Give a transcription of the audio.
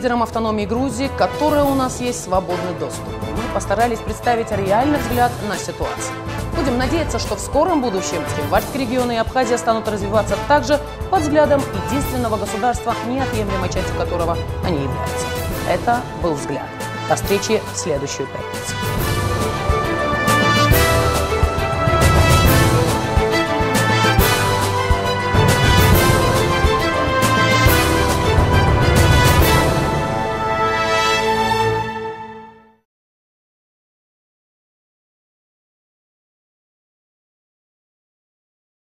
лидерам автономии Грузии, к которой у нас есть свободный доступ. Мы постарались представить реальный взгляд на ситуацию. Будем надеяться, что в скором будущем Скребальский регионы и Абхазия станут развиваться также под взглядом единственного государства, неотъемлемой частью которого они являются. Это был «Взгляд». До встречи в следующую пятницу.